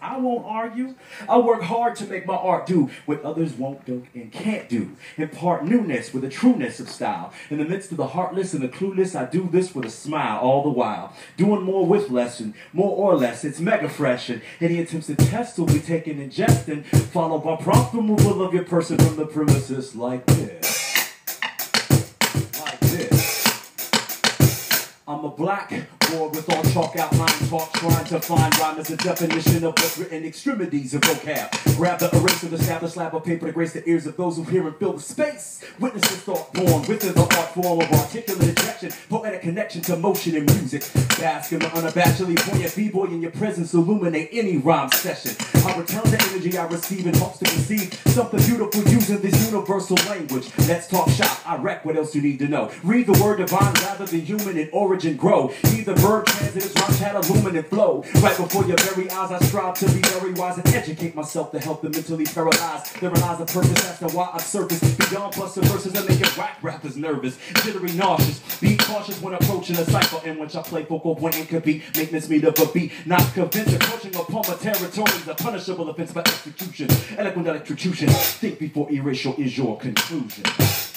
I won't argue. I work hard to make my art do what others won't do and can't do. Impart newness with a trueness of style. In the midst of the heartless and the clueless, I do this with a smile all the while. Doing more with less and more or less. It's mega fresh and any attempts to test will be taken ingesting, followed by prompt removal of your person from the premises like this. Black boy with all chalk outline talk, trying to find rhyme as a definition of what's written extremities of vocab. Grab the eraser, the stab, the slab of paper to grace the ears of those who hear and fill the space. Witnesses thought born within the art form of articulate injection, poetic connection to motion and music. Bask in the unabashedly poignant b-boy in your presence, illuminate any rhyme session. I return the energy I receive in hopes to conceive something beautiful using this universal language. Let's talk shop. I wreck what else you need to know. Read the word divine rather than human in origin grow. Either verb transit rhymes had a luminant flow. Right before your very eyes, I strive to be very wise and educate myself to help the mentally paralyzed. There relies a purpose as to why I surface beyond busting verses and making rap rappers nervous, jittery, nauseous. Be cautious when approaching a cycle in which I play focal point and compete. Make this meet up a beat, not convince. Approaching upon my territory is a punishable offense by execution. Eloquent electrocution. Think before erasure is your conclusion.